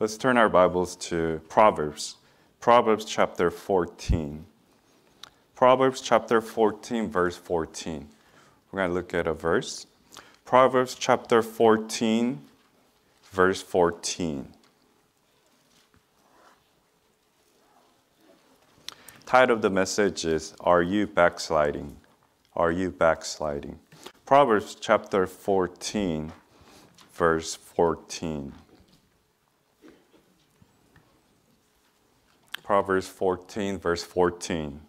Let's turn our Bibles to Proverbs, Proverbs chapter 14. Proverbs chapter 14, verse 14. We're going to look at a verse. Proverbs chapter 14, verse 14. Title of the message is Are You Backsliding? Are You Backsliding? Proverbs chapter 14, verse 14. Proverbs 14, verse 14.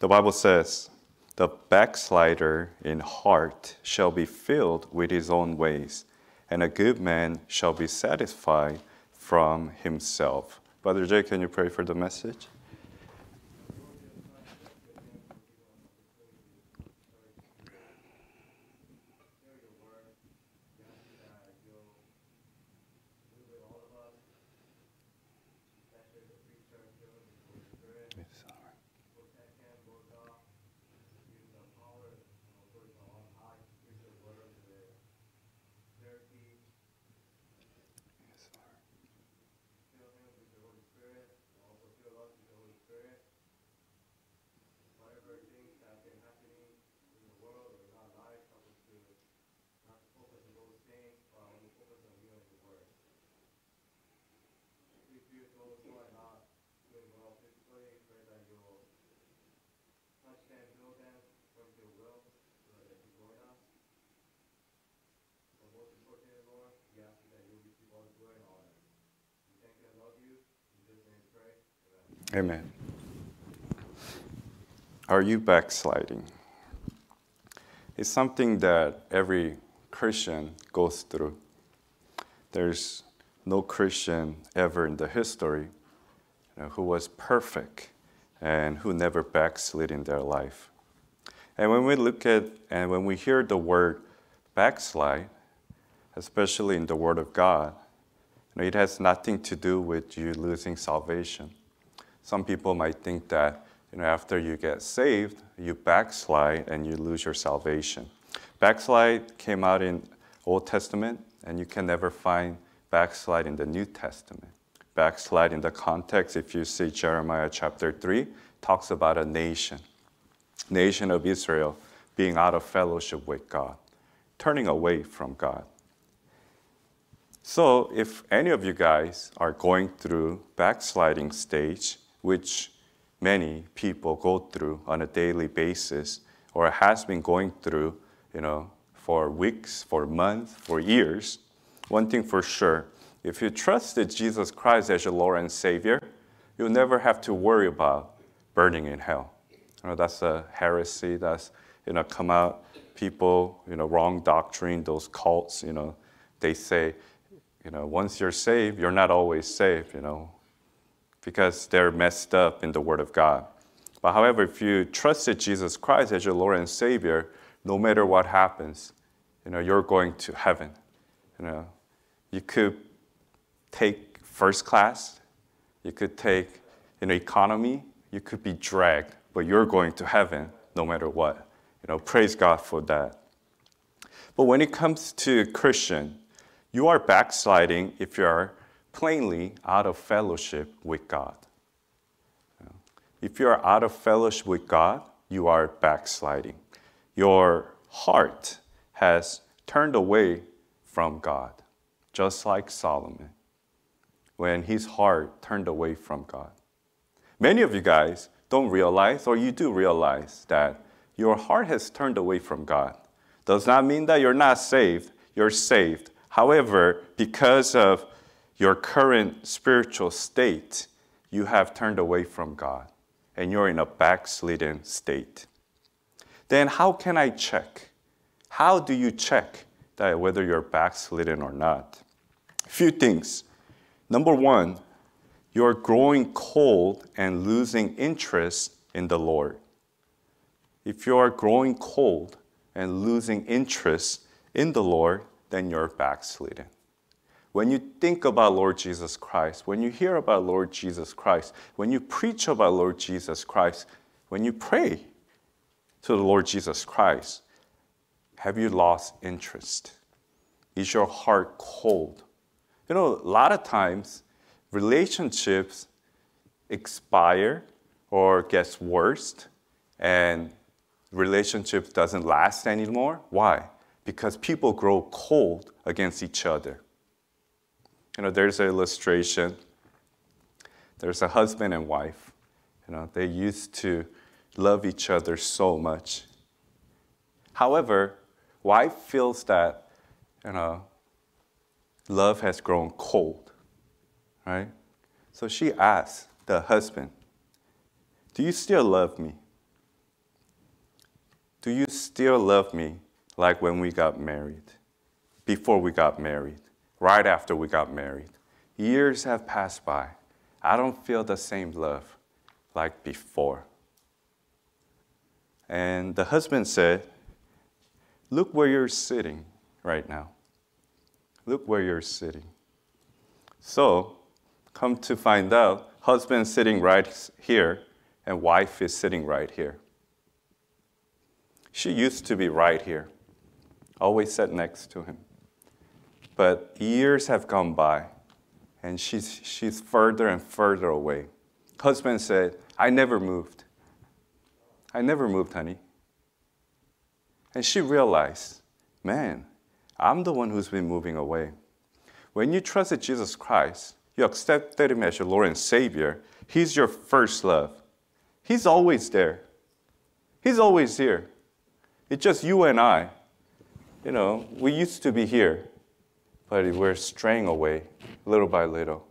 The Bible says, The backslider in heart shall be filled with his own ways, and a good man shall be satisfied from himself. Brother Jay, can you pray for the message? Amen. Are you backsliding? It's something that every Christian goes through. There's no Christian ever in the history you know, who was perfect and who never backslid in their life. And when we look at and when we hear the word backslide, especially in the Word of God, you know, it has nothing to do with you losing salvation. Some people might think that you know, after you get saved, you backslide and you lose your salvation. Backslide came out in Old Testament, and you can never find backslide in the New Testament. Backslide in the context, if you see Jeremiah chapter 3, talks about a nation, nation of Israel being out of fellowship with God, turning away from God. So, if any of you guys are going through backsliding stage, which many people go through on a daily basis or has been going through, you know, for weeks, for months, for years, one thing for sure, if you trusted Jesus Christ as your Lord and Savior, you'll never have to worry about burning in hell. You know, that's a heresy that's, you know, come out, people, you know, wrong doctrine, those cults, you know, they say, you know, once you're saved, you're not always saved, you know, because they're messed up in the Word of God. But however, if you trusted Jesus Christ as your Lord and Savior, no matter what happens, you know, you're going to heaven. You know, you could take first class, you could take you know, economy, you could be dragged, but you're going to heaven no matter what. You know, praise God for that. But when it comes to Christian, you are backsliding if you are plainly out of fellowship with God. If you are out of fellowship with God, you are backsliding. Your heart has turned away from God, just like Solomon, when his heart turned away from God. Many of you guys don't realize, or you do realize, that your heart has turned away from God. Does not mean that you're not saved, you're saved. However, because of your current spiritual state, you have turned away from God and you're in a backslidden state. Then, how can I check? How do you check that whether you're backslidden or not? A few things. Number one, you're growing cold and losing interest in the Lord. If you are growing cold and losing interest in the Lord, then you're backslidden. When you think about Lord Jesus Christ, when you hear about Lord Jesus Christ, when you preach about Lord Jesus Christ, when you pray to the Lord Jesus Christ, have you lost interest? Is your heart cold? You know, a lot of times relationships expire or gets worse and relationship doesn't last anymore. Why? Because people grow cold against each other. You know, there's an illustration. There's a husband and wife. You know, they used to love each other so much. However, wife feels that, you know, love has grown cold, right? So she asks the husband, Do you still love me? Do you still love me like when we got married? Before we got married? Right after we got married? Years have passed by. I don't feel the same love like before. And the husband said, Look where you're sitting right now. Look where you're sitting. So, come to find out, husband sitting right here and wife is sitting right here. She used to be right here, always sat next to him. But years have gone by, and she's, she's further and further away. Husband said, I never moved. I never moved, honey. And she realized, man, I'm the one who's been moving away. When you trusted Jesus Christ, you accepted Him as your Lord and Savior, He's your first love. He's always there. He's always here. It's just you and I. You know, we used to be here, but we're straying away little by little.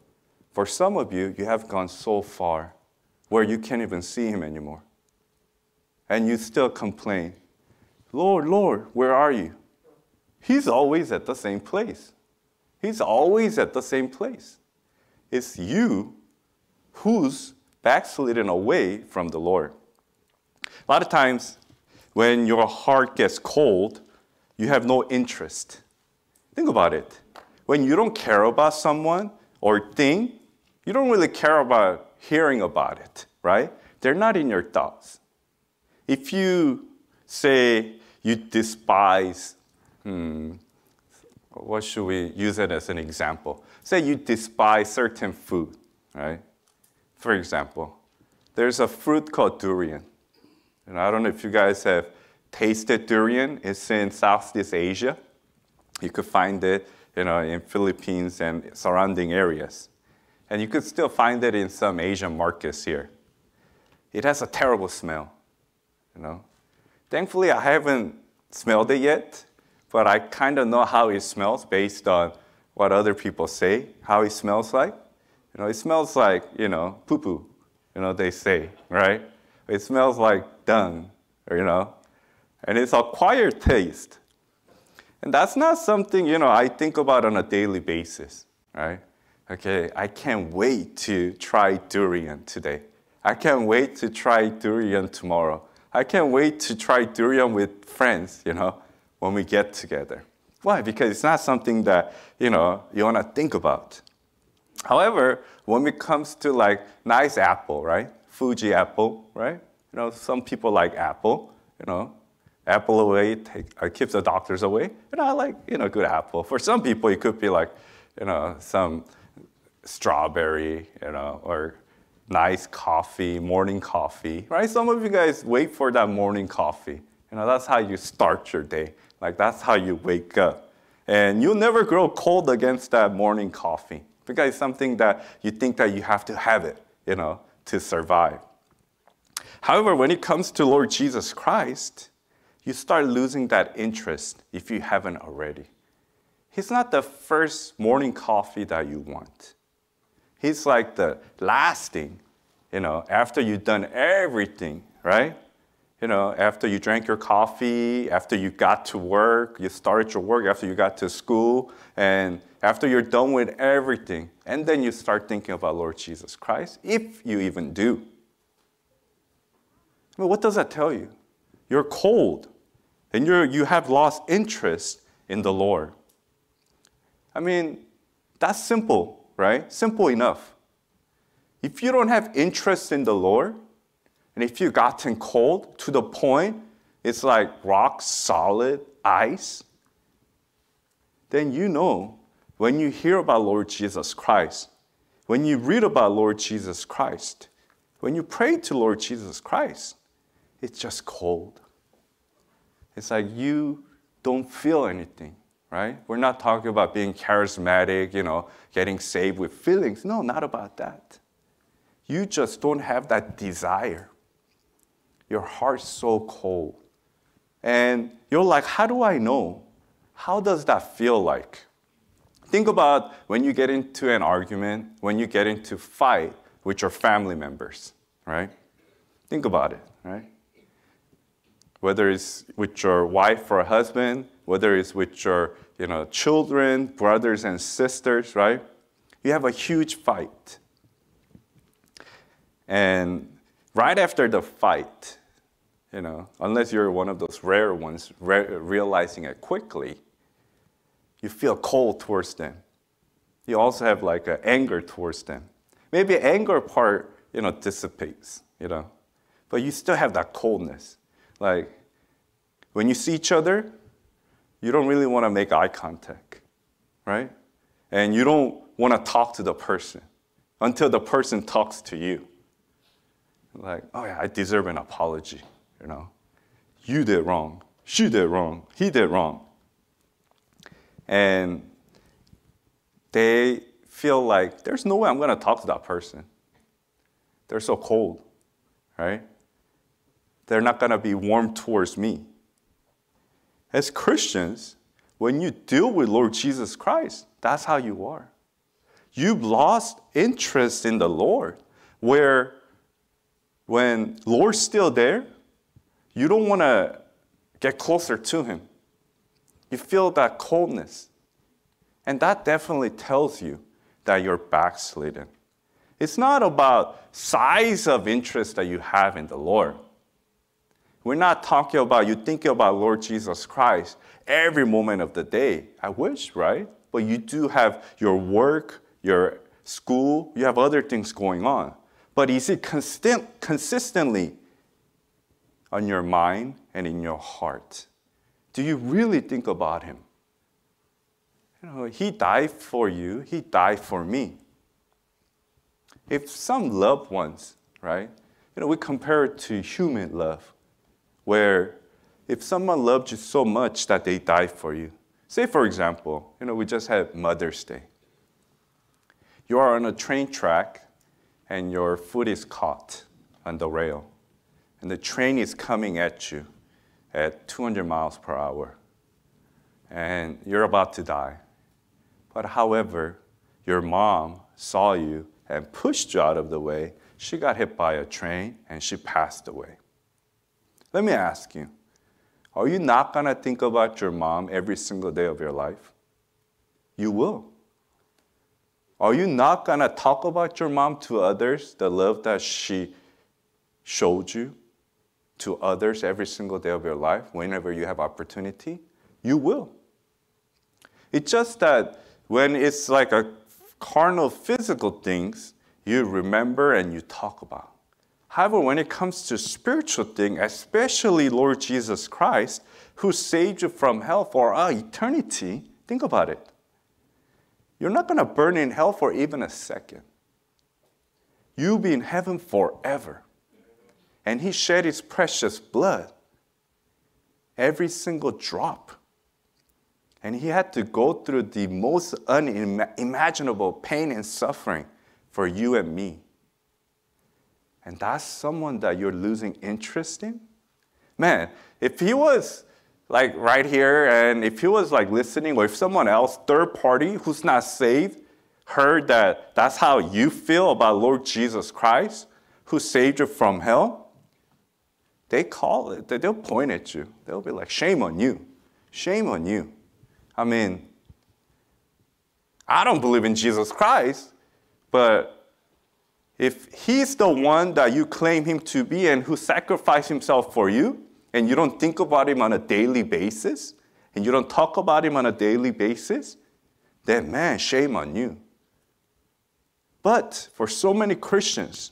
For some of you, you have gone so far where you can't even see Him anymore. And you still complain, Lord, Lord, where are you? He's always at the same place. He's always at the same place. It's you who's backslidden away from the Lord. A lot of times, when your heart gets cold, you have no interest. Think about it. When you don't care about someone or thing, you don't really care about hearing about it, right? They're not in your thoughts. If you say you despise, hmm, what should we use it as an example? Say you despise certain food, right? For example, there's a fruit called durian. And I don't know if you guys have tasted durian. It's in Southeast Asia. You could find it, you know, in Philippines and surrounding areas. And you could still find it in some Asian markets here. It has a terrible smell, you know. Thankfully, I haven't smelled it yet, but I kind of know how it smells based on what other people say, how it smells like. You know, it smells like, you know, poo-poo, you know, they say, right? It smells like dung, you know, and it's a quiet taste. And that's not something, you know, I think about on a daily basis, right? Okay, I can't wait to try durian today. I can't wait to try durian tomorrow. I can't wait to try durian with friends, you know, when we get together. Why? Because it's not something that, you know, you want to think about. However, when it comes to like nice apple, right? Fuji apple, right? You know, some people like apple, you know, apple away take, uh, keeps the doctors away. And I like, you know, good apple. For some people, it could be like, you know, some strawberry, you know, or nice coffee, morning coffee, right? Some of you guys wait for that morning coffee. You know, that's how you start your day. Like that's how you wake up. And you'll never grow cold against that morning coffee because it's something that you think that you have to have it, you know, to survive. However, when it comes to Lord Jesus Christ, you start losing that interest if you haven't already. He's not the first morning coffee that you want. He's like the last thing, you know, after you've done everything, right? You know, after you drank your coffee, after you got to work, you started your work, after you got to school, and after you're done with everything, and then you start thinking about Lord Jesus Christ, if you even do. I mean, what does that tell you? You're cold, and you're, you have lost interest in the Lord. I mean, that's simple, right? Simple enough. If you don't have interest in the Lord, and if you've gotten cold to the point it's like rock solid ice, then you know when you hear about Lord Jesus Christ, when you read about Lord Jesus Christ, when you pray to Lord Jesus Christ, it's just cold. It's like you don't feel anything, right? We're not talking about being charismatic, you know, getting saved with feelings. No, not about that. You just don't have that desire. Your heart's so cold. And you're like, how do I know? How does that feel like? Think about when you get into an argument, when you get into fight with your family members, right? Think about it, right? Whether it's with your wife or husband, whether it's with your you know, children, brothers and sisters, right? You have a huge fight. And right after the fight, you know, unless you're one of those rare ones re- realizing it quickly, you feel cold towards them. You also have like an anger towards them. Maybe anger part, you know, dissipates, you know, but you still have that coldness. Like when you see each other, you don't really want to make eye contact, right? And you don't want to talk to the person until the person talks to you like, oh yeah, I deserve an apology, you know. You did wrong. She did wrong. He did wrong. And they feel like there's no way I'm going to talk to that person. They're so cold, right? They're not going to be warm towards me. As Christians, when you deal with Lord Jesus Christ, that's how you are. You've lost interest in the Lord, where when Lord's still there, you don't want to get closer to Him. You feel that coldness. And that definitely tells you that you're backslidden. It's not about size of interest that you have in the Lord. We're not talking about you thinking about Lord Jesus Christ every moment of the day. I wish, right? But you do have your work, your school, you have other things going on but is it consistent, consistently on your mind and in your heart? Do you really think about Him? You know, He died for you, He died for me. If some loved ones, right, you know, we compare it to human love, where if someone loved you so much that they died for you, say for example, you know, we just had Mother's Day. You are on a train track and your foot is caught on the rail, and the train is coming at you at 200 miles per hour, and you're about to die. But however, your mom saw you and pushed you out of the way. She got hit by a train and she passed away. Let me ask you are you not going to think about your mom every single day of your life? You will. Are you not going to talk about your mom to others, the love that she showed you to others every single day of your life whenever you have opportunity? You will. It's just that when it's like a carnal physical things, you remember and you talk about. However, when it comes to spiritual things, especially Lord Jesus Christ, who saved you from hell for eternity, think about it. You're not going to burn in hell for even a second. You'll be in heaven forever. And He shed His precious blood, every single drop. And He had to go through the most unimaginable pain and suffering for you and me. And that's someone that you're losing interest in? Man, if He was like right here, and if he was like listening, or if someone else, third party who's not saved, heard that that's how you feel about Lord Jesus Christ, who saved you from hell, they call it, they'll point at you. They'll be like, shame on you. Shame on you. I mean, I don't believe in Jesus Christ, but if he's the one that you claim him to be and who sacrificed himself for you, and you don't think about him on a daily basis, and you don't talk about him on a daily basis, then man, shame on you. But for so many Christians,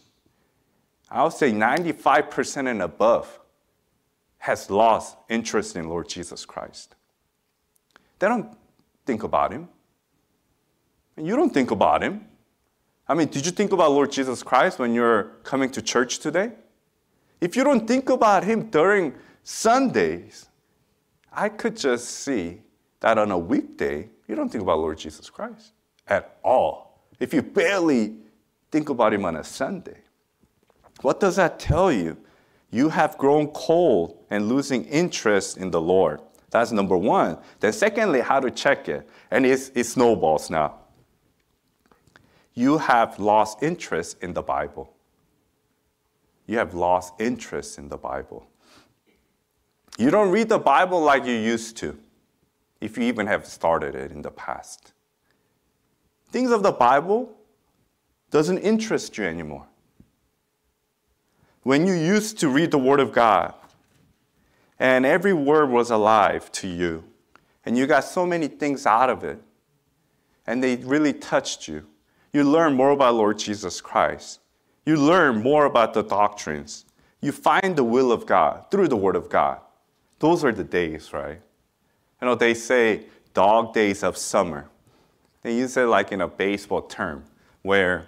I would say 95% and above has lost interest in Lord Jesus Christ. They don't think about him. And you don't think about him. I mean, did you think about Lord Jesus Christ when you're coming to church today? If you don't think about him during Sundays, I could just see that on a weekday, you don't think about Lord Jesus Christ at all. If you barely think about him on a Sunday, what does that tell you? You have grown cold and losing interest in the Lord. That's number one. Then, secondly, how to check it. And it snowballs now. You have lost interest in the Bible. You have lost interest in the Bible. You don't read the Bible like you used to, if you even have started it in the past. Things of the Bible doesn't interest you anymore. When you used to read the Word of God, and every word was alive to you, and you got so many things out of it, and they really touched you, you learn more about Lord Jesus Christ. You learn more about the doctrines. You find the will of God through the Word of God. Those are the days, right? You know, they say dog days of summer. They use it like in a baseball term where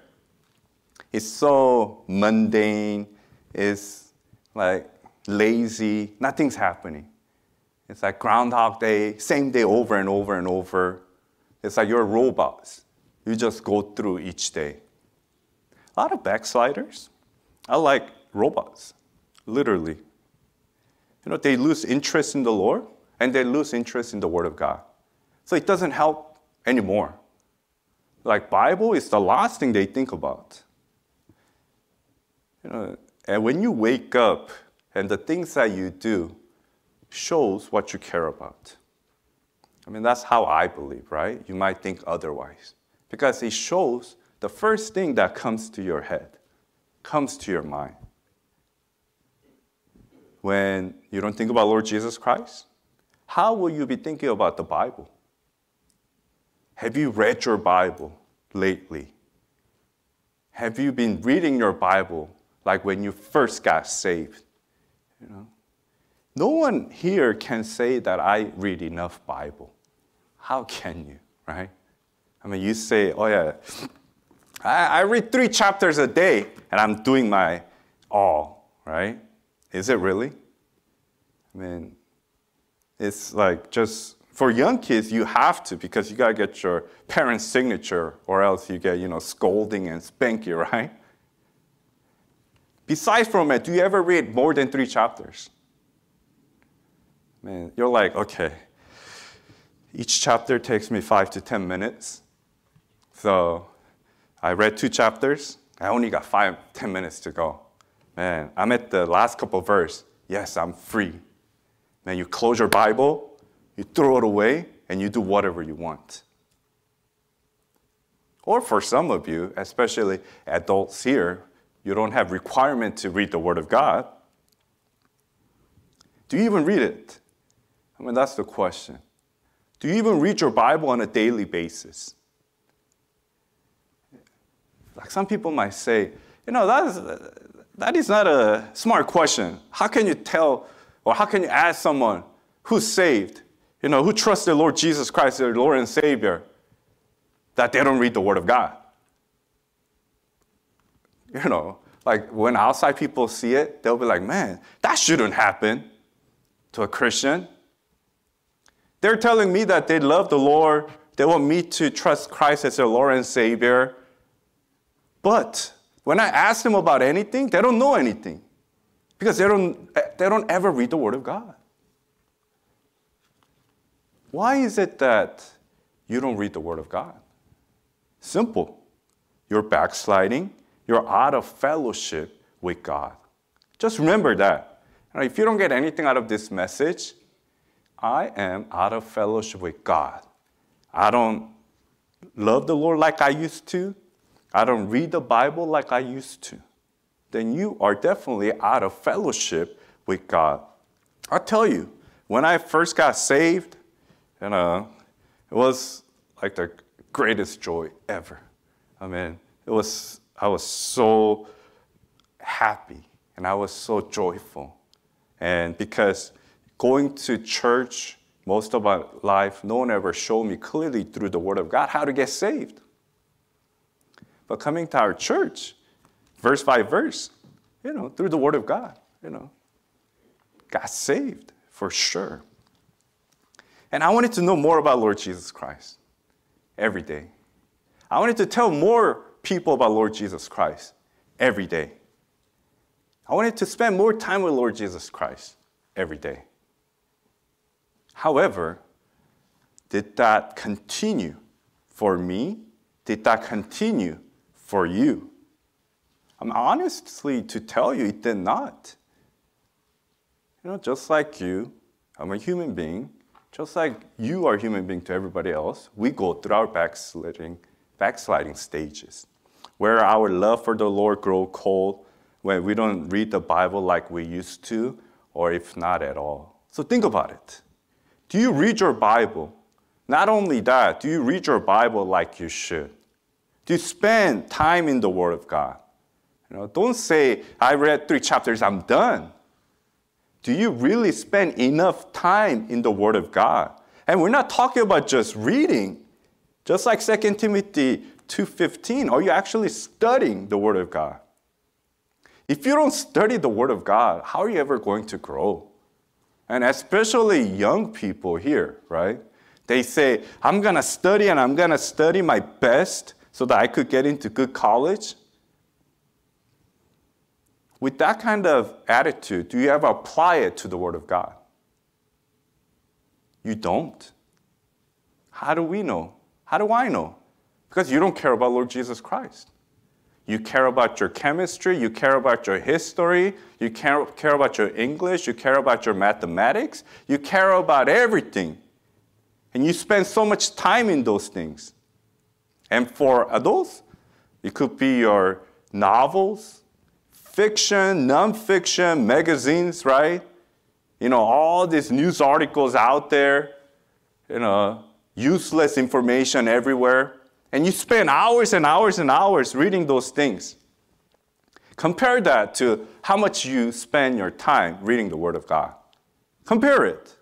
it's so mundane, it's like lazy, nothing's happening. It's like Groundhog Day, same day over and over and over. It's like you're robots. You just go through each day. A lot of backsliders are like robots, literally. You know, they lose interest in the Lord and they lose interest in the Word of God. So it doesn't help anymore. Like Bible is the last thing they think about. You know, and when you wake up and the things that you do shows what you care about. I mean, that's how I believe, right? You might think otherwise. Because it shows the first thing that comes to your head, comes to your mind. When you don't think about Lord Jesus Christ, how will you be thinking about the Bible? Have you read your Bible lately? Have you been reading your Bible like when you first got saved? You know? No one here can say that I read enough Bible. How can you, right? I mean, you say, oh yeah, I, I read three chapters a day and I'm doing my all, right? Is it really? I mean, it's like just for young kids, you have to because you gotta get your parents' signature or else you get, you know, scolding and spanking, right? Besides from it, do you ever read more than three chapters? Man, you're like, okay, each chapter takes me five to 10 minutes. So I read two chapters. I only got five, ten minutes to go. Man, I'm at the last couple verse. Yes, I'm free. Man, you close your Bible, you throw it away, and you do whatever you want. Or for some of you, especially adults here, you don't have requirement to read the Word of God. Do you even read it? I mean, that's the question. Do you even read your Bible on a daily basis? Like some people might say, you know, that is, that is not a smart question. How can you tell, or how can you ask someone who's saved, you know, who trusts the Lord Jesus Christ, their Lord and Savior, that they don't read the Word of God? You know, like when outside people see it, they'll be like, man, that shouldn't happen to a Christian. They're telling me that they love the Lord, they want me to trust Christ as their Lord and Savior. But when I ask them about anything, they don't know anything because they don't, they don't ever read the Word of God. Why is it that you don't read the Word of God? Simple. You're backsliding, you're out of fellowship with God. Just remember that. If you don't get anything out of this message, I am out of fellowship with God. I don't love the Lord like I used to. I don't read the Bible like I used to, then you are definitely out of fellowship with God. I'll tell you, when I first got saved, you know, it was like the greatest joy ever. I mean, it was, I was so happy and I was so joyful. And because going to church most of my life, no one ever showed me clearly through the Word of God how to get saved. But coming to our church, verse by verse, you know, through the Word of God, you know, got saved for sure. And I wanted to know more about Lord Jesus Christ every day. I wanted to tell more people about Lord Jesus Christ every day. I wanted to spend more time with Lord Jesus Christ every day. However, did that continue for me? Did that continue for you? I'm honestly to tell you, it did not. You know, just like you, I'm a human being. Just like you are a human being to everybody else, we go through our backsliding, backsliding stages, where our love for the Lord grow cold, when we don't read the Bible like we used to, or if not at all. So think about it. Do you read your Bible? Not only that, do you read your Bible like you should? You spend time in the Word of God? You know, don't say, I read three chapters, I'm done. Do you really spend enough time in the Word of God? And we're not talking about just reading. Just like 2 Timothy 2:15, are you actually studying the Word of God? If you don't study the Word of God, how are you ever going to grow? And especially young people here, right? They say, I'm gonna study and I'm gonna study my best so that I could get into good college. With that kind of attitude, do you ever apply it to the Word of God? You don't. How do we know? How do I know? Because you don't care about Lord Jesus Christ. You care about your chemistry, you care about your history, you care, care about your English, you care about your mathematics, you care about everything. And you spend so much time in those things. And for adults, it could be your novels, fiction, nonfiction, magazines, right? You know, all these news articles out there, you know, useless information everywhere. And you spend hours and hours and hours reading those things. Compare that to how much you spend your time reading the Word of God. Compare it.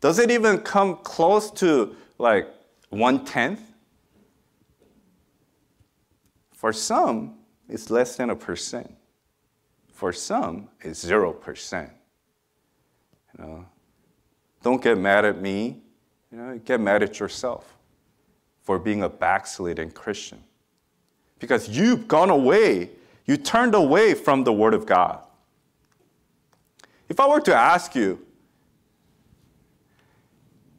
Does it even come close to like one tenth? For some, it's less than a percent. For some, it's zero percent. You know, don't get mad at me. You know, get mad at yourself for being a backslidden Christian. Because you've gone away, you turned away from the Word of God. If I were to ask you,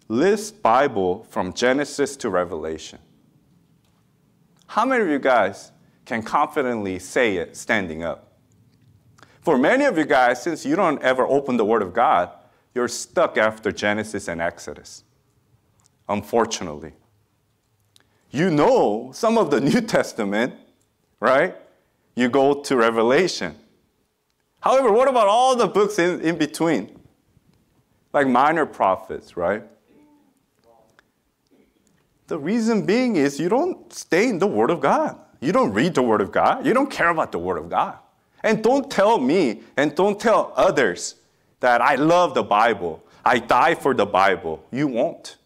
list Bible from Genesis to Revelation, how many of you guys can confidently say it standing up. For many of you guys, since you don't ever open the Word of God, you're stuck after Genesis and Exodus. Unfortunately. You know some of the New Testament, right? You go to Revelation. However, what about all the books in, in between? Like minor prophets, right? The reason being is you don't stay in the Word of God. You don't read the Word of God. You don't care about the Word of God. And don't tell me and don't tell others that I love the Bible. I die for the Bible. You won't.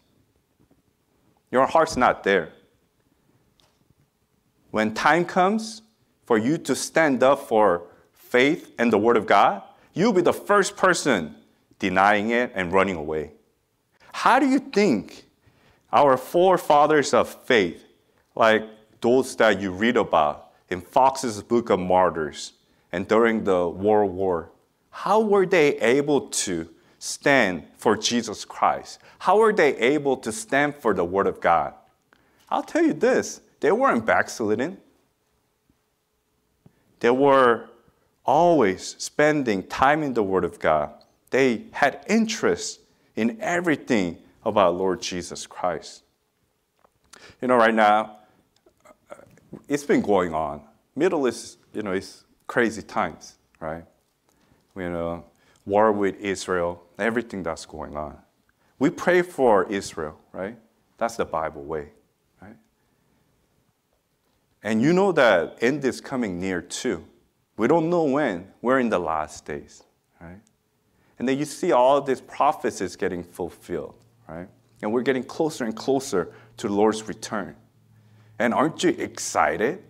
Your heart's not there. When time comes for you to stand up for faith and the Word of God, you'll be the first person denying it and running away. How do you think our forefathers of faith, like those that you read about in Fox's Book of Martyrs and during the World War, how were they able to stand for Jesus Christ? How were they able to stand for the Word of God? I'll tell you this they weren't backsliding. They were always spending time in the Word of God. They had interest in everything about Lord Jesus Christ. You know, right now, it's been going on. Middle East, you know, it's crazy times, right? You know, war with Israel, everything that's going on. We pray for Israel, right? That's the Bible way, right? And you know that end is coming near too. We don't know when. We're in the last days, right? And then you see all these prophecies getting fulfilled, right? And we're getting closer and closer to the Lord's return. And aren't you excited?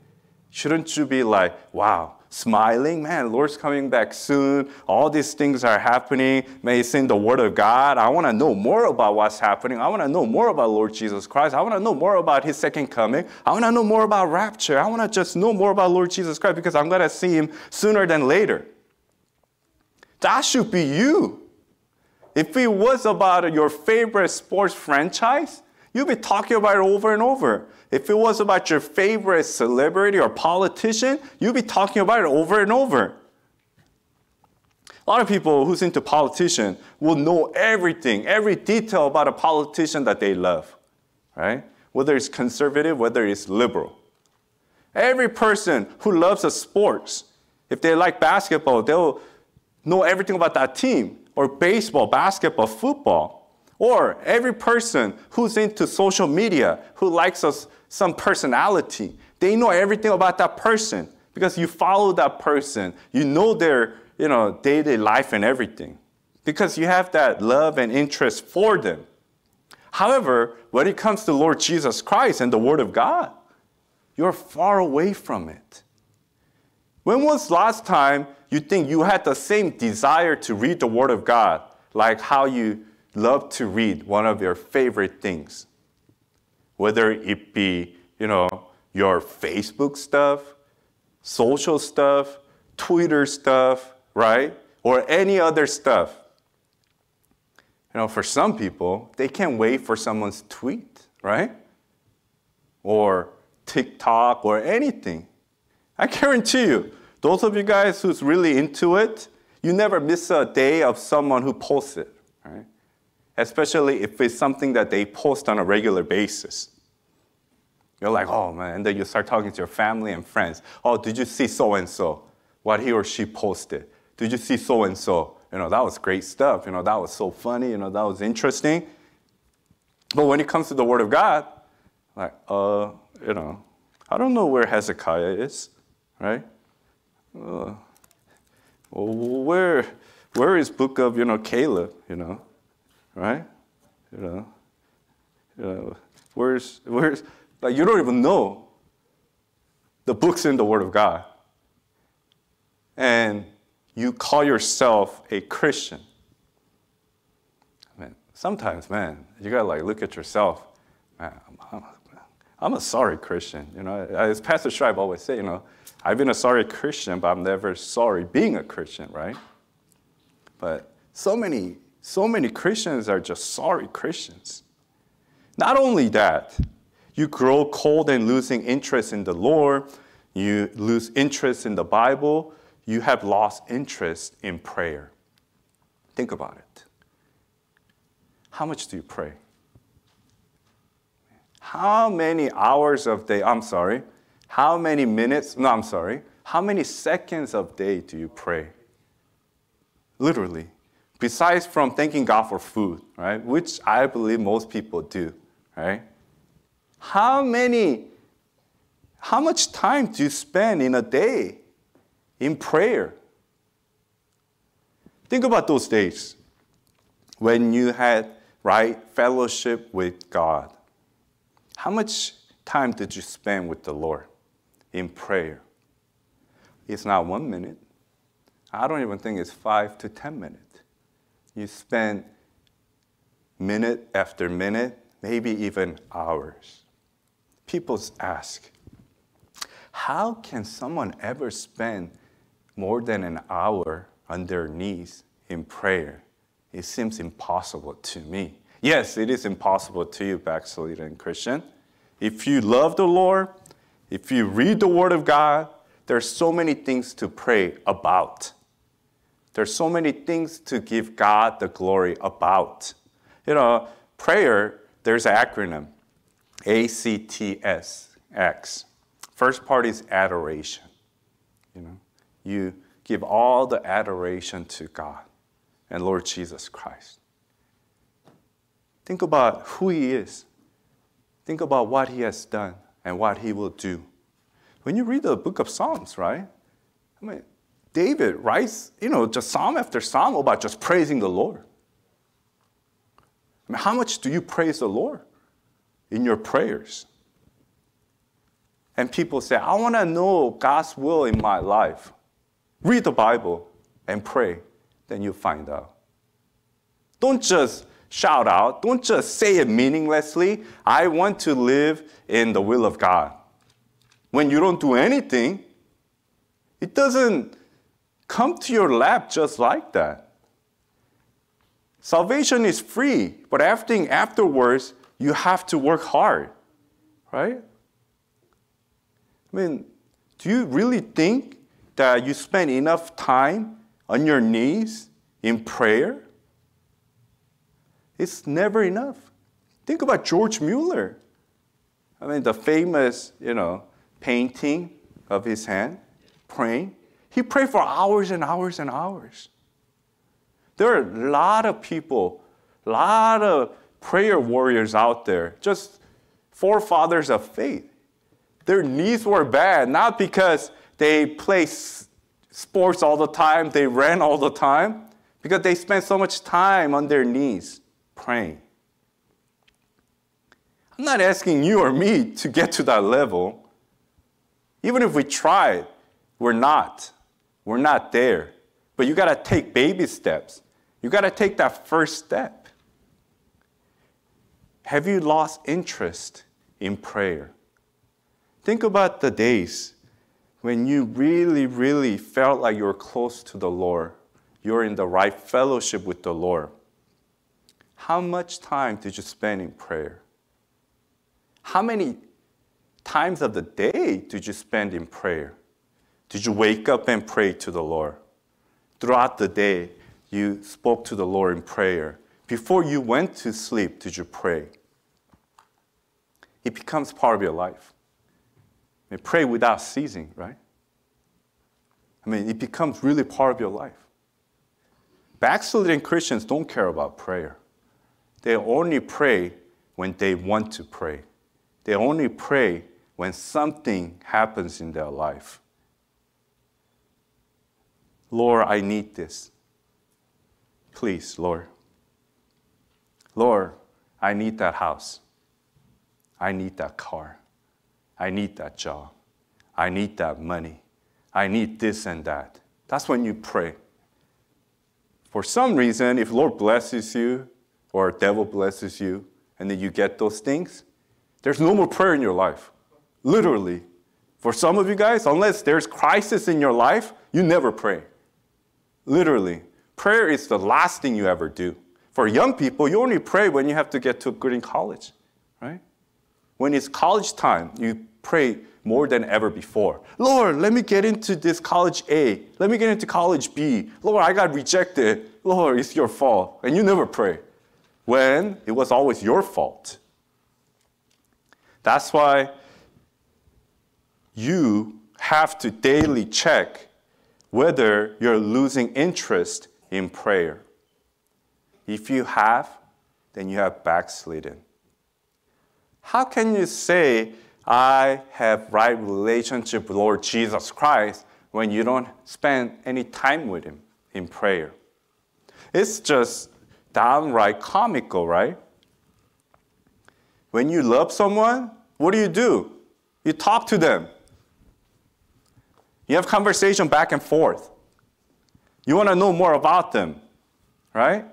Shouldn't you be like, wow, smiling? Man, Lord's coming back soon. All these things are happening. May it's in the Word of God. I want to know more about what's happening. I want to know more about Lord Jesus Christ. I want to know more about His second coming. I want to know more about rapture. I want to just know more about Lord Jesus Christ because I'm going to see Him sooner than later. That should be you. If it was about your favorite sports franchise, you'd be talking about it over and over. If it was about your favorite celebrity or politician, you'd be talking about it over and over. A lot of people who's into politician will know everything, every detail about a politician that they love, right? Whether it's conservative, whether it's liberal. Every person who loves a sports, if they like basketball, they'll know everything about that team, or baseball, basketball, football. Or every person who's into social media, who likes us, some personality, they know everything about that person because you follow that person. You know their you know, day-to-day life and everything because you have that love and interest for them. However, when it comes to Lord Jesus Christ and the Word of God, you're far away from it. When was last time you think you had the same desire to read the Word of God like how you love to read one of your favorite things? Whether it be, you know, your Facebook stuff, social stuff, Twitter stuff, right? Or any other stuff. You know, for some people, they can't wait for someone's tweet, right? Or TikTok or anything. I guarantee you, those of you guys who's really into it, you never miss a day of someone who posts it, right? Especially if it's something that they post on a regular basis. You're like, oh man, and then you start talking to your family and friends. Oh, did you see so and so? What he or she posted? Did you see so and so? You know, that was great stuff. You know, that was so funny. You know, that was interesting. But when it comes to the Word of God, like, uh, you know, I don't know where Hezekiah is, right? Uh, where, where is book of, you know, Caleb, you know, right? You know, you know, where's, where's, like, you don't even know the books in the Word of God. And you call yourself a Christian. Man, sometimes, man, you gotta like look at yourself. Man, I'm, I'm a sorry Christian. You know, as Pastor Schreib always say, you know, I've been a sorry Christian, but I'm never sorry being a Christian, right? But so many, so many Christians are just sorry Christians. Not only that, you grow cold and losing interest in the Lord, you lose interest in the Bible, you have lost interest in prayer. Think about it. How much do you pray? How many hours of day, I'm sorry, how many minutes, no, I'm sorry, how many seconds of day do you pray? Literally. Besides from thanking God for food, right? Which I believe most people do, right? How many, how much time do you spend in a day in prayer? Think about those days when you had right fellowship with God. How much time did you spend with the Lord? In prayer. It's not one minute. I don't even think it's five to 10 minutes. You spend minute after minute, maybe even hours. People ask, how can someone ever spend more than an hour on their knees in prayer? It seems impossible to me. Yes, it is impossible to you, backslidden Christian. If you love the Lord, if you read the Word of God, there's so many things to pray about. There's so many things to give God the glory about. You know, prayer, there's an acronym A C T S X. First part is adoration. You know, you give all the adoration to God and Lord Jesus Christ. Think about who He is. Think about what He has done and what he will do. When you read the book of Psalms, right? I mean, David writes, you know, just psalm after psalm about just praising the Lord. I mean, how much do you praise the Lord in your prayers? and people say, I want to know God's will in my life, read the Bible and pray, then you'll find out. Don't just shout out, don't just say it meaninglessly. I want to live in the will of God. When you don't do anything, it doesn't come to your lap just like that. Salvation is free, but everything afterwards, you have to work hard, right? I mean, do you really think that you spend enough time on your knees in prayer? It's never enough. Think about George Mueller. I mean, the famous, you know, painting of his hand, praying. He prayed for hours and hours and hours. There are a lot of people, a lot of prayer warriors out there, just forefathers of faith. Their knees were bad, not because they played sports all the time, they ran all the time, because they spent so much time on their knees praying. I'm not asking you or me to get to that level. Even if we tried, we're not. We're not there. But you got to take baby steps. You got to take that first step. Have you lost interest in prayer? Think about the days when you really, really felt like you were close to the Lord. You're in the right fellowship with the Lord. How much time did you spend in prayer? How many times of the day did you spend in prayer? Did you wake up and pray to the Lord? Throughout the day, you spoke to the Lord in prayer. Before you went to sleep, did you pray? It becomes part of your life. I mean, pray without ceasing, right? I mean, it becomes really part of your life. Backsliding Christians don't care about prayer. They only pray when they want to pray. They only pray when something happens in their life. Lord, I need this. Please, Lord. Lord, I need that house. I need that car. I need that job. I need that money. I need this and that. That's when you pray. For some reason, if Lord blesses you or devil blesses you and then you get those things, there's no more prayer in your life. Literally. For some of you guys, unless there's crisis in your life, you never pray. Literally. Prayer is the last thing you ever do. For young people, you only pray when you have to get to good in college, right? When it's college time, you pray more than ever before. Lord, let me get into this college A. Let me get into college B. Lord, I got rejected. Lord, it's your fault. And you never pray when it was always your fault. That's why you have to daily check whether you're losing interest in prayer. If you have, then you have backslidden. How can you say, I have right relationship with Lord Jesus Christ when you don't spend any time with him in prayer? It's just downright comical, right? When you love someone, what do you do? You talk to them. You have conversation back and forth. You want to know more about them, right?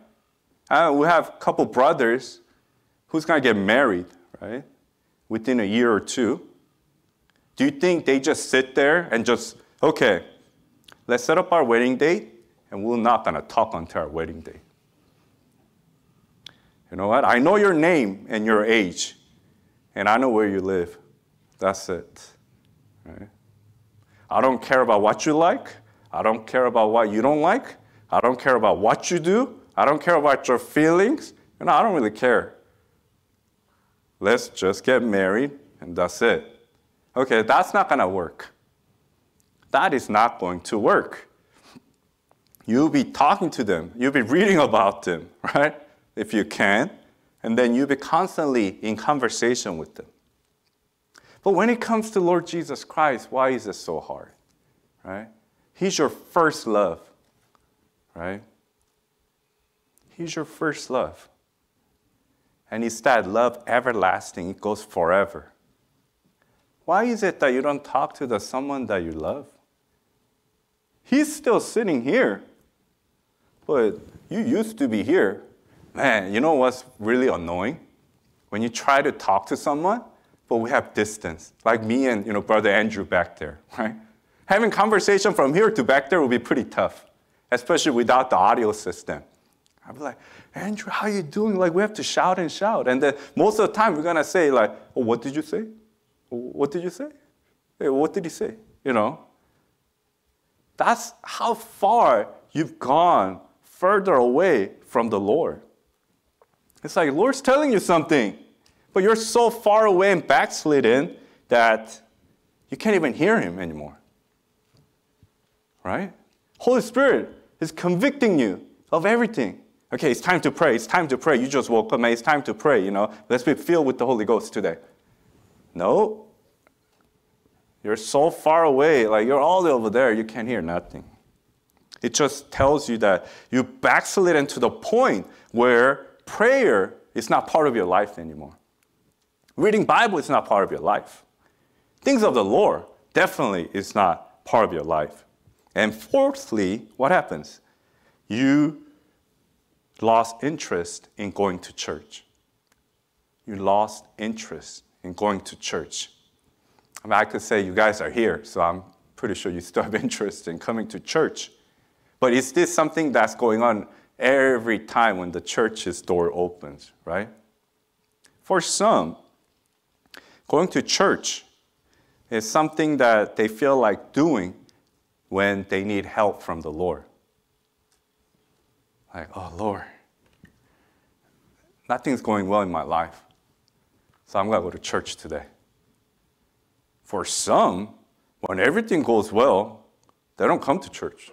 Uh, we have a couple brothers who's going to get married, right? Within a year or two. Do you think they just sit there and just, okay, let's set up our wedding date and we're not going to talk until our wedding date? You know what? I know your name and your age, and I know where you live. That's it. Right? I don't care about what you like. I don't care about what you don't like. I don't care about what you do. I don't care about your feelings. You know, I don't really care. Let's just get married and that's it. Okay, that's not going to work. That is not going to work. You'll be talking to them, you'll be reading about them, right? If you can, and then you'll be constantly in conversation with them. But when it comes to Lord Jesus Christ, why is it so hard? Right? He's your first love, right? He's your first love. And it's that love everlasting, it goes forever. Why is it that you don't talk to the someone that you love? He's still sitting here, but you used to be here. Man, you know what's really annoying? When you try to talk to someone, but we have distance, like me and you know brother Andrew back there, right? Having conversation from here to back there will be pretty tough, especially without the audio system. I'd be like, Andrew, how you doing? Like we have to shout and shout, and then most of the time we're gonna say like, oh, what did you say? What did you say? Hey, what did he say? You know. That's how far you've gone further away from the Lord. It's like Lord's telling you something, but you're so far away and backslidden that you can't even hear him anymore. Right? Holy Spirit is convicting you of everything. Okay, it's time to pray. It's time to pray. You just woke up, man. It's time to pray, you know. Let's be filled with the Holy Ghost today. No. You're so far away, like you're all over there, you can't hear nothing. It just tells you that you backslid to the point where prayer is not part of your life anymore. Reading Bible is not part of your life. Things of the Lord definitely is not part of your life. And fourthly, what happens? You lost interest in going to church. You lost interest in going to church. I mean, I could say you guys are here, so I'm pretty sure you still have interest in coming to church. But is this something that's going on every time when the church's door opens, right? For some, going to church is something that they feel like doing when they need help from the Lord. Like, oh, Lord, nothing's going well in my life, so I'm going to go to church today. For some, when everything goes well, they don't come to church.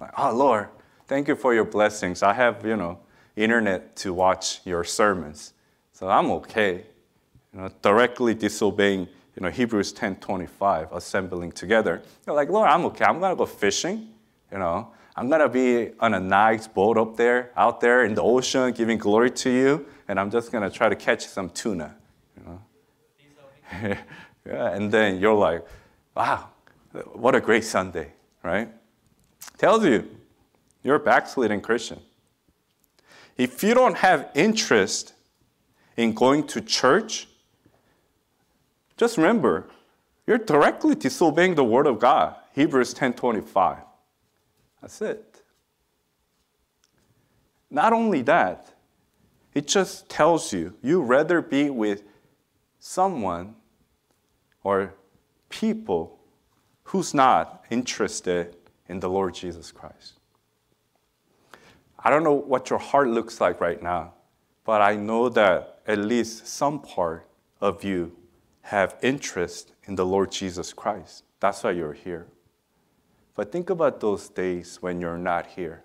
Like, oh, Lord, thank you for your blessings. I have, you know, internet to watch your sermons. So I'm okay. You know, directly disobeying, you know, Hebrews 10 25, assembling together. You're like, Lord, I'm okay. I'm gonna go fishing, you know. I'm gonna be on a nice boat up there, out there in the ocean, giving glory to you, and I'm just gonna try to catch some tuna. You know? yeah, and then you're like, wow, what a great Sunday, right? Tells you you're a backsliding Christian. If you don't have interest in going to church, just remember, you're directly disobeying the word of God. Hebrews 10:25. That's it. Not only that, it just tells you you rather be with someone or people who's not interested in the Lord Jesus Christ. I don't know what your heart looks like right now, but I know that at least some part of you have interest in the Lord Jesus Christ. That's why you're here. But think about those days when you're not here.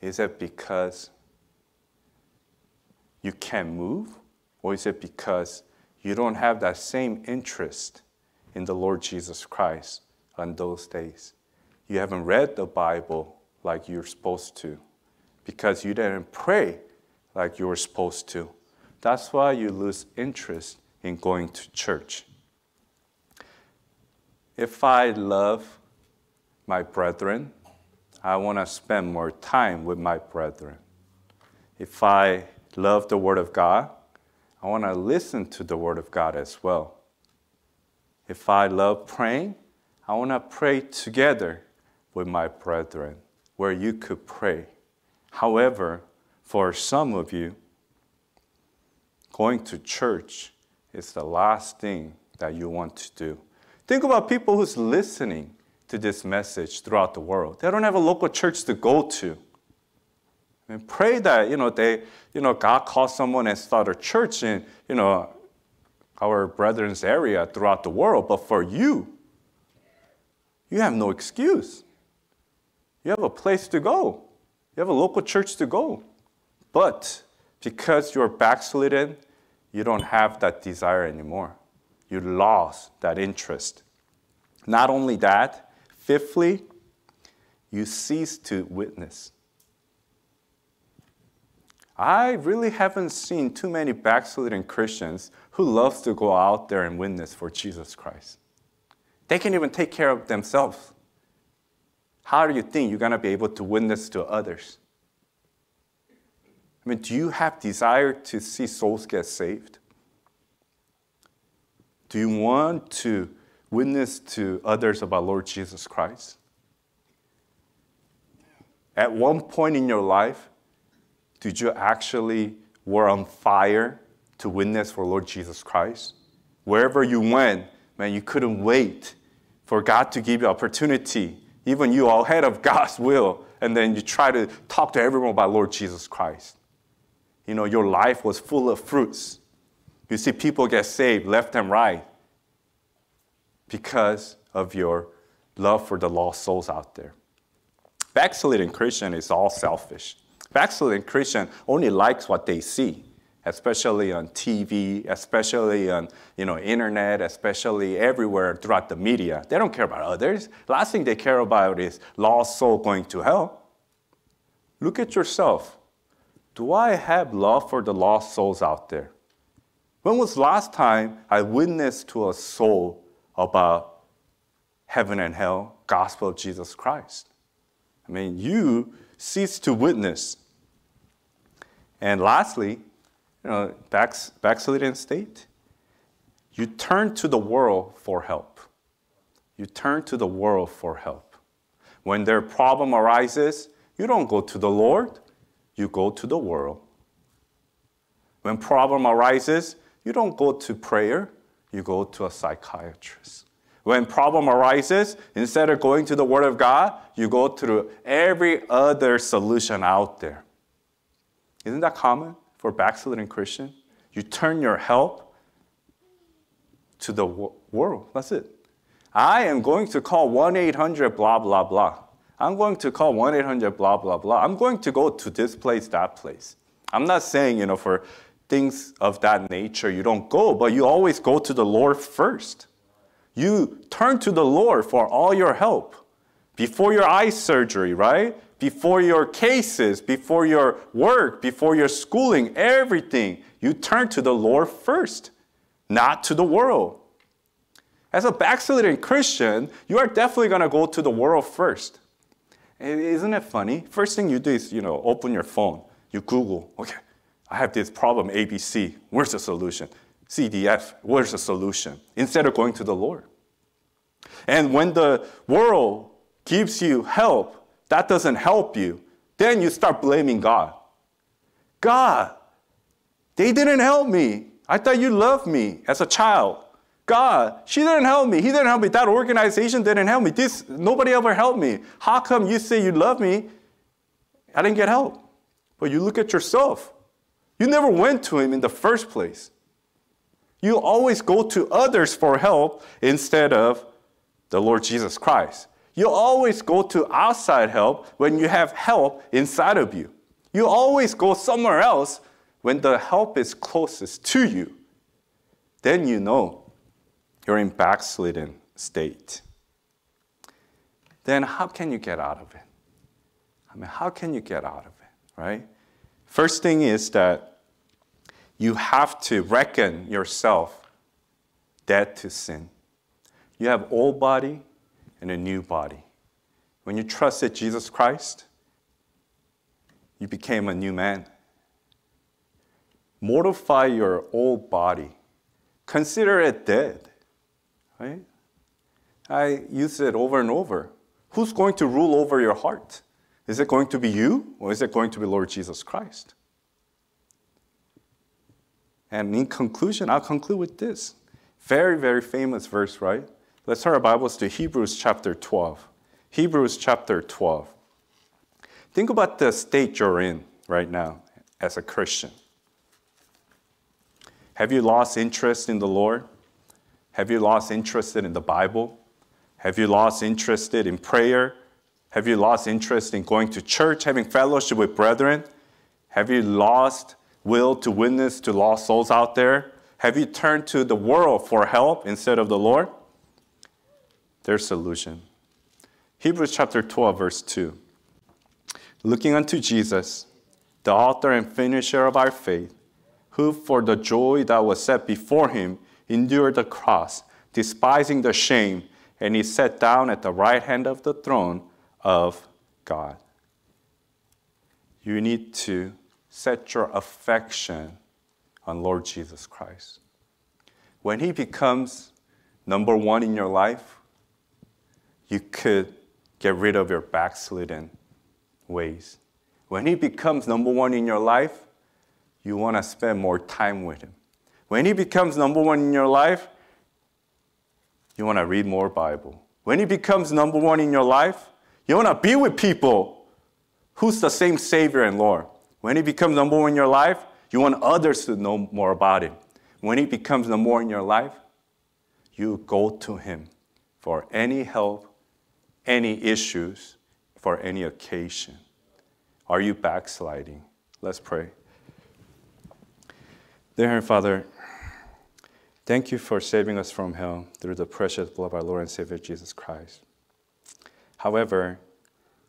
Is it because you can't move? Or is it because you don't have that same interest in the Lord Jesus Christ on those days? You haven't read the Bible like you're supposed to because you didn't pray like you were supposed to. That's why you lose interest in going to church. If I love my brethren, I want to spend more time with my brethren. If I love the Word of God, I want to listen to the Word of God as well. If I love praying, I want to pray together with my brethren where you could pray. However, for some of you, going to church is the last thing that you want to do. Think about people who's listening to this message throughout the world. They don't have a local church to go to. And pray that, you know, they, you know, God calls someone and start a church in, you know, our brethren's area throughout the world. But for you, you have no excuse. You have a place to go. You have a local church to go. But because you're backslidden, you don't have that desire anymore. You lost that interest. Not only that, fifthly, you cease to witness. I really haven't seen too many backslidden Christians who loves to go out there and witness for Jesus Christ. They can even take care of themselves. How do you think you're going to be able to witness to others? I mean, do you have desire to see souls get saved? Do you want to witness to others about Lord Jesus Christ? At one point in your life, did you actually were on fire to witness for Lord Jesus Christ? Wherever you went, man, you couldn't wait for God to give you opportunity, even you are ahead of God's will, and then you try to talk to everyone about Lord Jesus Christ. You know, your life was full of fruits. You see people get saved left and right because of your love for the lost souls out there. Backsliding Christian is all selfish. Backsliding Christian only likes what they see, especially on TV, especially on you know internet, especially everywhere throughout the media. They don't care about others. Last thing they care about is lost soul going to hell. Look at yourself. Do I have love for the lost souls out there? When was last time I witnessed to a soul about heaven and hell, gospel of Jesus Christ? I mean, you cease to witness. And lastly, you know, backsliding state, you turn to the world for help. You turn to the world for help. When their problem arises, you don't go to the Lord, you go to the world. When problem arises, you don't go to prayer, you go to a psychiatrist. When problem arises, instead of going to the Word of God, you go through every other solution out there. Isn't that common for backsliding Christian? You turn your help to the world. That's it. I am going to call 1 800 blah, blah, blah. I'm going to call 1 800 blah, blah, blah. I'm going to go to this place, that place. I'm not saying, you know, for things of that nature, you don't go, but you always go to the Lord first. You turn to the Lord for all your help. Before your eye surgery, right? Before your cases, before your work, before your schooling, everything, you turn to the Lord first, not to the world. As a backsliding Christian, you are definitely going to go to the world first. Isn't it funny? First thing you do is, you know, open your phone. You Google, okay, I have this problem ABC. Where's the solution? CDF, where's the solution? Instead of going to the Lord. And when the world gives you help, that doesn't help you, then you start blaming God. God, they didn't help me. I thought you loved me as a child. God, she didn't help me. He didn't help me. That organization didn't help me. This nobody ever helped me. How come you say you love me? I didn't get help. But you look at yourself. You never went to him in the first place. You always go to others for help instead of the Lord Jesus Christ. You always go to outside help when you have help inside of you. You always go somewhere else when the help is closest to you. Then you know you're in backslidden state. Then how can you get out of it? I mean, how can you get out of it, right? First thing is that you have to reckon yourself dead to sin. You have old body and a new body. When you trusted Jesus Christ, you became a new man. Mortify your old body. Consider it dead. Right? I use it over and over. Who's going to rule over your heart? Is it going to be you or is it going to be Lord Jesus Christ? And in conclusion, I'll conclude with this. Very, very famous verse, right? Let's turn our Bibles to Hebrews chapter 12. Hebrews chapter 12. Think about the state you're in right now as a Christian. Have you lost interest in the Lord? Have you lost interest in the Bible? Have you lost interest in prayer? Have you lost interest in going to church, having fellowship with brethren? Have you lost will to witness to lost souls out there? Have you turned to the world for help instead of the Lord? Their solution. Hebrews chapter 12, verse 2. Looking unto Jesus, the author and finisher of our faith, who for the joy that was set before him endured the cross, despising the shame, and he sat down at the right hand of the throne of God. You need to set your affection on Lord Jesus Christ. When he becomes number one in your life, you could get rid of your backslidden ways. When he becomes number one in your life, you want to spend more time with him. When he becomes number one in your life, you want to read more Bible. When he becomes number one in your life, you want to be with people who's the same Savior and Lord. When he becomes number one in your life, you want others to know more about him. When he becomes number one in your life, you go to him for any help, any issues, for any occasion. Are you backsliding? Let's pray. Dear Heavenly Father, thank you for saving us from hell through the precious blood of our Lord and Savior Jesus Christ. However,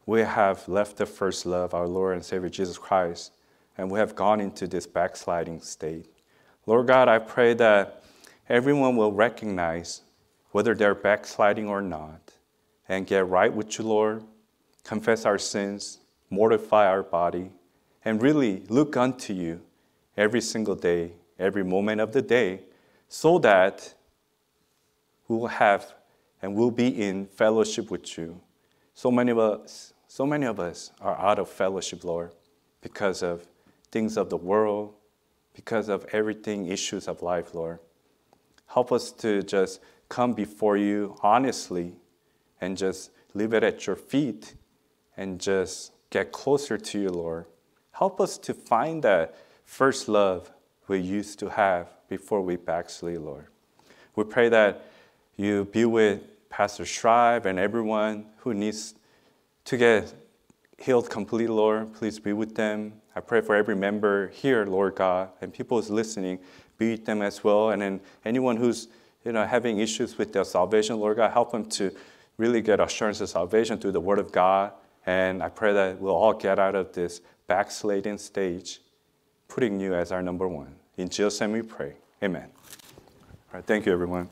we have left the first love, our Lord and Savior Jesus Christ, and we have gone into this backsliding state. Lord God, I pray that everyone will recognize whether they're backsliding or not and get right with you, Lord, confess our sins, mortify our body, and really look unto you every single day, every moment of the day, so that we will have and will be in fellowship with you. So many of us, so many of us are out of fellowship, Lord, because of things of the world, because of everything, issues of life, Lord. Help us to just come before you honestly and just leave it at your feet and just get closer to you, Lord. Help us to find that first love we used to have before we backslid, Lord. We pray that you be with Pastor Shrive and everyone who needs to get healed completely, Lord. Please be with them. I pray for every member here, Lord God, and people who's listening, be with them as well. And then anyone who's you know, having issues with their salvation, Lord God, help them to really get assurance of salvation through the Word of God. And I pray that we'll all get out of this backsliding stage putting you as our number one. In Jesus' name we pray. Amen. All right, thank you, everyone.